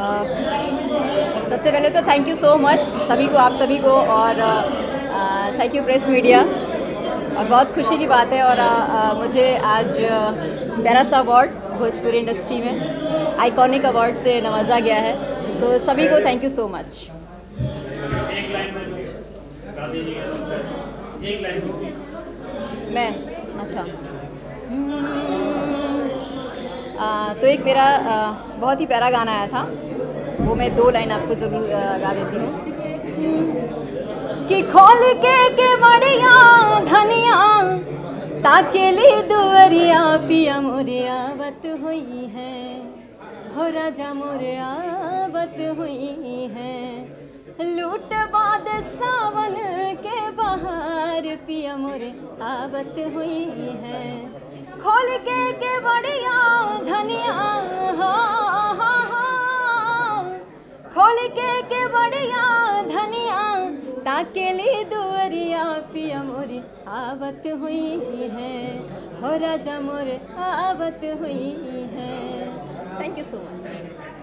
सबसे पहले तो थैंक यू सो मच सभी को आप सभी को और थैंक यू प्रेस मीडिया और बहुत खुशी की बात है और आ, आ, मुझे आज प्यारा सा अवार्ड भोजपुरी इंडस्ट्री में आइकॉनिक अवार्ड से नवाजा गया है। तो सभी को थैंक यू सो मच मैं? अच्छा। तो एक मेरा बहुत ही प्यारा गाना आया था। वो मैं दो लाइन आपको ज़रूर गा देती हूँ। कि खोल के के बड़िया धनिया, ताके ली दुअरिया पिया मोरे आवत हुई है। हो राजा मोरे आवत हुई है। लूट बाद सावन के बाहर, पिया मोरे आवत हुई है। खोल के के बड़िया ताके ली दुअरिया पिया मोरे आवत हुई है। हो राजा मोरे, आवत हुई है। Thank you so much